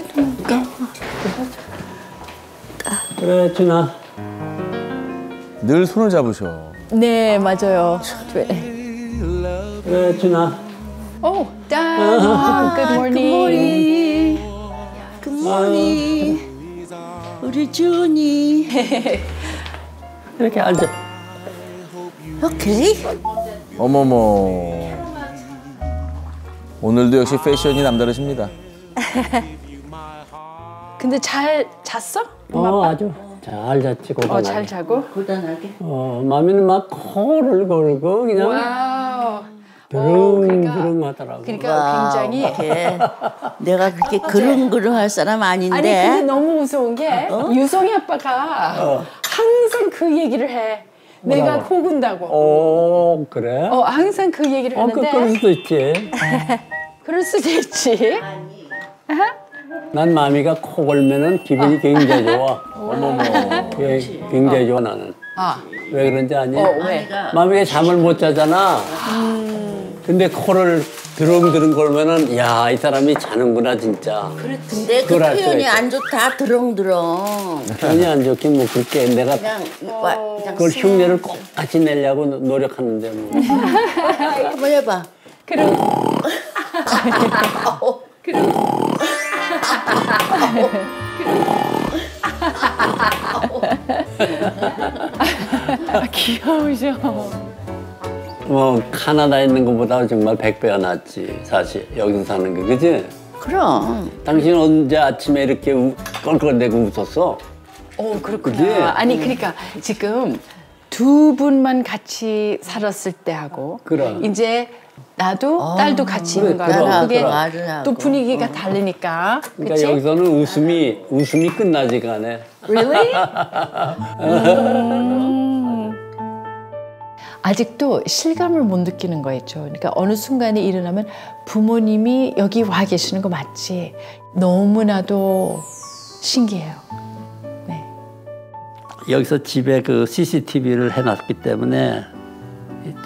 잠깐. 그래 준아 늘 손을 잡으셔. 네, 맞아요. 네. 그래 준아 오, 단. Good morning. 굿모닝. 우리 준이. 이렇게 앉아 오케이. 어머머. 오늘도 역시 패션이 남다르십니다. 근데 잘 잤어? 어 아주 잘 잤지 어, 고단하게 잘 자고? 고단하게. 어 mommy는 막 코를 골고 그냥 Wow. 드릉드릉 하더라고 그러니까 굉장히 이렇게 내가 그렇게 그릉그릉 할 사람 아니 근데 아닌데. 너무 무서운 게 유성이 아빠가 항상 그 얘기를 해. 내가? 코 군다고. 오 그래? 어, 항상 그 얘기를 어, 그, 하는데 그럴 수도 있지. 그럴 수도 있지. 난 마미가 코 걸면은 기분이 굉장히 좋아. 어머머. 예, 굉장히 좋아 나는. 아, 왜 그런지 아니? 어, 왜? 마미가 잠을 못 자잖아. 근데 코를 드릉드릉 걸면은 야 이 사람이 자는구나 진짜. 근데 그 표현이. 안 좋다. 드렁드렁. 편이 안 좋긴 뭐 그렇게 내가 그냥 와, 그냥 그걸 흉내를 꼭 같이 내려고 노- 노력하는데 뭐. 한번 해봐. 귀여우셔. 뭐 카나다에 있는 것보다 정말 백배가 낫지 사실 여기서 사는 게 그지? 그럼. 당신 언제 아침에 이렇게 우- 껄껄대고 웃었어? 어, 그렇구나. 그지? 아니, 그러니까 지금 두 분만 같이 살았을 때 하고 그럼. 이제 나도 딸도 같이 있는 그래, 거하고 그럼, 그게 하고. 또 분위기가 다르니까. 그러니까 그치? 여기서는 웃음이 웃음이 끝나지가 않아. Really? 음. 아직도 실감을 못 느끼는 거 있죠. 그러니까 어느 순간에 일어나면 부모님이 여기 와 계시는 거 맞지? 너무나도 신기해요. 네. 여기서 집에 그 CCTV를 해놨기 때문에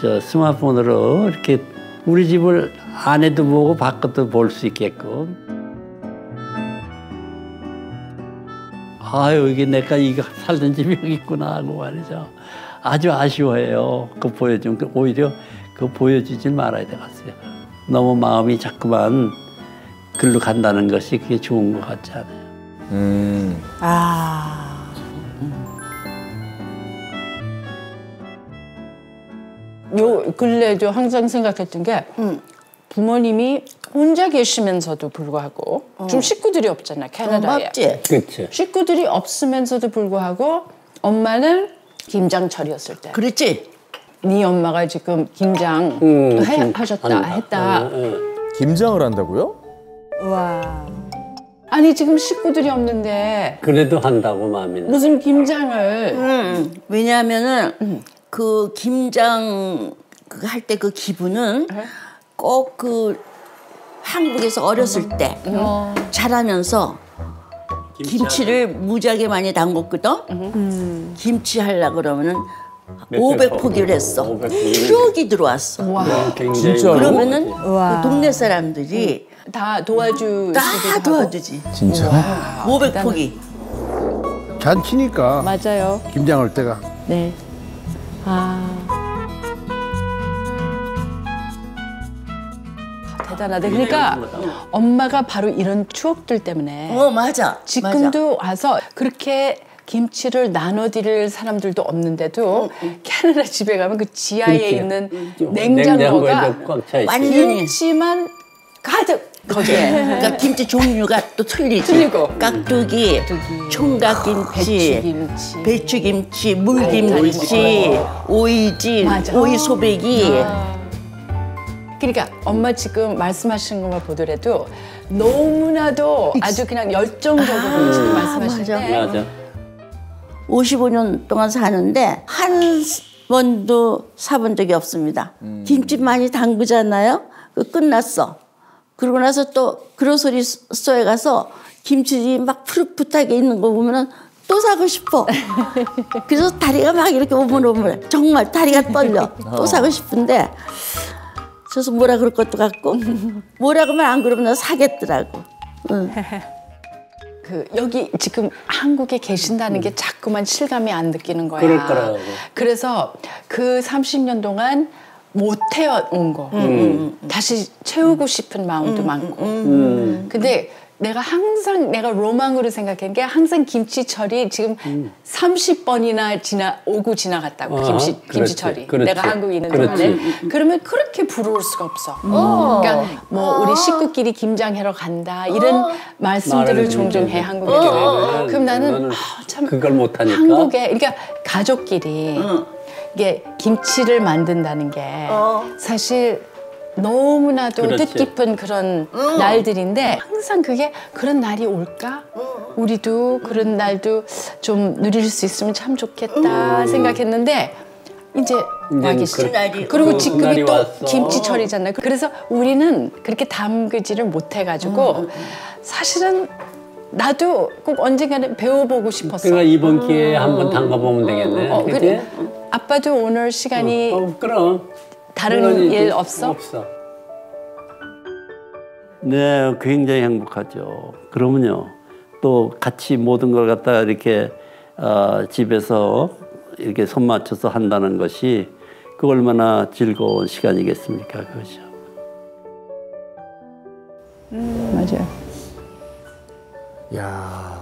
저 스마트폰으로 이렇게 우리 집을 안에도 보고 바깥도 볼 수 있게끔. 아유 이게 내가 이거 살던 집이 여기 있구나 하고 말이죠. 아주 아쉬워해요. 그 보여준 그 오히려 그 보여주질 말아야 되겠어요. 너무 마음이 자꾸만 글로 간다는 것이 그게 좋은 것 같지 않아요. 음. 아. 요 근래도 항상 생각했던 게 부모님이 혼자 계시면서도 불구하고 좀 식구들이 없잖아 캐나다에. 맞지? 그렇지. 식구들이 없으면서도 불구하고 엄마는 김장철이었을 때. 그렇지? 네 엄마가 지금 김장 음, 해, 좀 하셨다 한다. 했다. 응, 응. 김장을 한다고요? 아니 지금 식구들이 없는데 그래도 한다고 마음이는. 무슨 김장을 음, 왜냐하면은 그 김장 그할때 그 기분은 꼭 그 한국에서 어렸을 때 자라면서 김치를 무지하게 많이 담궜거든. 김치 하려 그러면은 500포기를 했어. 500 추억이 들어왔어. 굉장히 진짜로? 그러면은 그 동네 사람들이 다 도와주시기도 다 하고. 도와주지. 진짜? 500포기. 잔치니까 맞아요. 김장할 때가 네. 아. 대단하다. 그러니까 엄마가 바로 이런 추억들 때문에 어 맞아. 지금도 와서 그렇게 김치를 나눠드릴 사람들도 없는데도 캐나다 집에 가면 그 지하에 그렇지. 있는 냉장고가. 완전히 김치만 가득 거기에. 그러니까 김치 종류가 또 틀리지. 틀리고. 깍두기, 총각김치, 배추김치. 배추김치, 물김치, 오이지, 맞아. 오이 소배기. 그러니까 엄마 지금 말씀하시는 것만 보더라도 너무나도 아주 그냥 열정적으로 지금 말씀하시는데 맞아. 맞아. 55년 동안 사는데 한 번도 사본 적이 없습니다. 김치 많이 담그잖아요. 그 끝났어. 그러고 나서 또 그로소리 스토어에 가서 김치 막 푸릇푸릇하게 있는 거 보면은 또 사고 싶어. 그래서 다리가 막 이렇게 오물오물. 정말 다리가 떨려. 또 사고 싶은데 그래서 뭐라 그럴 것도 같고 뭐라 그러면 안 그러면 나 사겠더라고. 응. 그 여기 지금 한국에 계신다는 게 자꾸만 실감이 안 느끼는 거야. 그럴 거라고. 그래서 그 30년 동안 못 태워온 거. 다시 채우고 싶은 마음도 많고. 음. 근데 내가 항상 내가 로망으로 생각한 게 항상 김치철이 지금 30번이나 지나 오고 지나갔다고 아, 김치 그렇지, 김치철이. 그렇지. 내가 한국에 있는 그렇지. 동안에. 그러면 그렇게 부러울 수가 없어. 그러니까 뭐 우리 식구끼리 김장하러 간다 이런 말씀들을 말을 종종 해 한국에. 서. 그럼 나는 아, 참 그걸 못하니까. 한국에 그러니까 가족끼리 이게 김치를 만든다는 게 사실 너무나도 그렇지. 뜻깊은 그런 날들인데 항상 그게 그런 날이 올까? 우리도 그런 날도 좀 누릴 수 있으면 참 좋겠다 생각했는데 이제 와 이제는 계시죠. 그 그리고 그 지금이 또 왔어. 김치철이잖아요. 그래서 우리는 그렇게 담그지를 못해가지고 사실은 나도 꼭 언젠가는 배워보고 싶었어. 그러니까 이번 기회에 한번 담가보면 되겠네. 어? 그래. 아빠도 오늘 시간이 어, 그럼. 다른 일 없어? 없어. 네, 굉장히 행복하죠. 그러면요, 또 같이 모든 걸 갖다가 이렇게 어, 집에서 이렇게 손 맞춰서 한다는 것이 그 얼마나 즐거운 시간이겠습니까, 그것이요. 맞아요. 야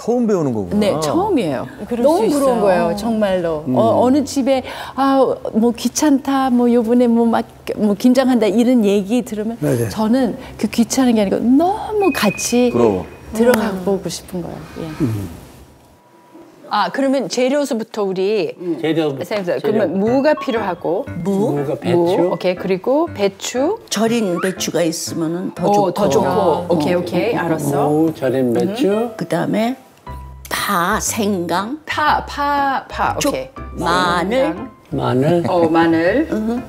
처음 배우는 거구나. 네, 처음이에요. 그럴 너무 수 부러운 있어요. 거예요, 정말로. 어, 어느 집에 아 뭐 귀찮다, 뭐 요번에 뭐막뭐 김장한다 이런 얘기 들으면 저는 그 귀찮은 게 아니고 너무 같이 부러워. 들어가 보고 싶은 거예요. 예. 아 그러면 재료수부터 우리 재료, 선생님, 그러면 무가 필요하고 무, 무가 배추, 무, 오케이 그리고 배추, 절인 배추가 있으면 더 오, 좋고. 더 좋고, 오케이 오케이 알았어. 무, 절인 배추, 그 다음에 파, 생강, 파, 파, 파, 쭉, 오케이. 마늘, 마늘, 어 마늘,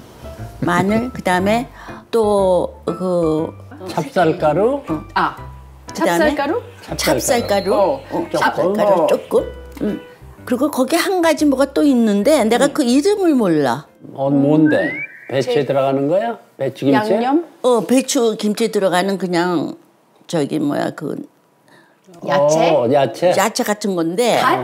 마늘, 그 다음에 또 그 찹쌀가루, 아 그다음에 찹쌀가루, 찹쌀가루, 어, 어, 조금. 찹쌀가루 어. 조금. 음. 그리고 거기 한 가지 뭐가 또 있는데 내가 그 이름을 몰라. 어, 뭔데? 배추에 들어가는 거야? 배추 김치? 양념, 어 배추 김치 들어가는 그냥 저기 뭐야 그 야채. 어, 야채. 야채 같은 건데 갓?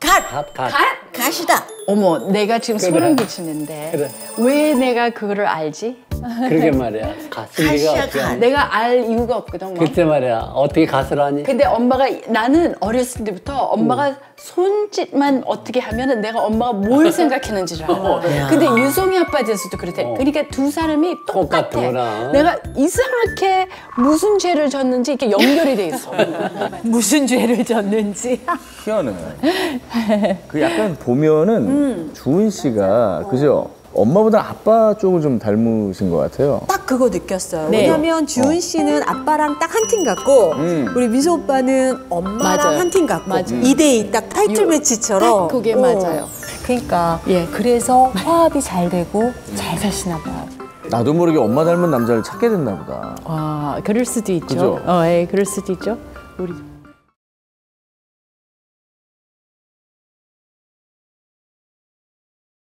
갓, 갓, 갓. 갓이다. 어머, 내가 지금 소름 끼치는데 그래. 왜 내가 그거를 알지? 그러게 말이야. 가슴이가 어떻게 가. 하니? 내가 알 이유가 없거든. 뭐. 글쎄 말이야. 어떻게 가스를 하니? 근데 엄마가 나는 어렸을 때부터 엄마가 손짓만 어떻게 하면은 내가 엄마가 뭘 생각했는지 를 알아. 근데 유성이 아빠 돼서도 그렇대. 그러니까 두 사람이 똑같아. 똑같구나. 내가 이상하게 무슨 죄를 졌는지 이렇게 연결이 돼 있어. 무슨 죄를 졌는지. 희한해. 그 약간 보면은 주은 씨가 그죠? 엄마보다 아빠 쪽을 좀 닮으신 것 같아요. 딱 그거 느꼈어요. 네. 왜냐면 주은 씨는 아빠랑 딱 한 팀 같고 음. 우리 미소 오빠는 엄마랑. 한 팀 같고 맞아요. 2대2 딱 타이틀 매치처럼. 딱 그게 어. 맞아요. 그러니까 예. 그래서 화합이 잘 되고 잘 사시나 봐요. 나도 모르게 엄마 닮은 남자를 찾게 됐나 보다. 아, 그럴 수도 있죠. 그죠? 어, 예, 그럴 수도 있죠. 우리